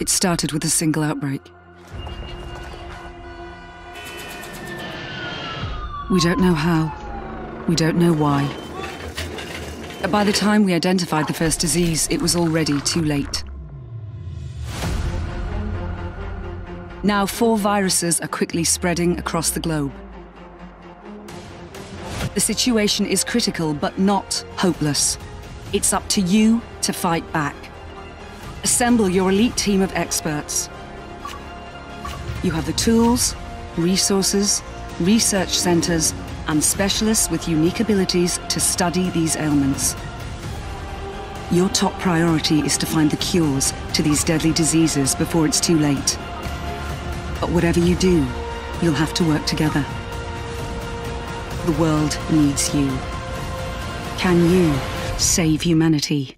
It started with a single outbreak. We don't know how. We don't know why. But By the time we identified the first disease, it was already too late. Now, four viruses are quickly spreading across the globe. The situation is critical, but not hopeless. It's up to you to fight back. Assemble your elite team of experts. You have the tools, resources, research centers, and specialists with unique abilities to study these ailments. Your top priority is to find the cures to these deadly diseases before it's too late. But whatever you do, you'll have to work together. The world needs you. Can you save humanity?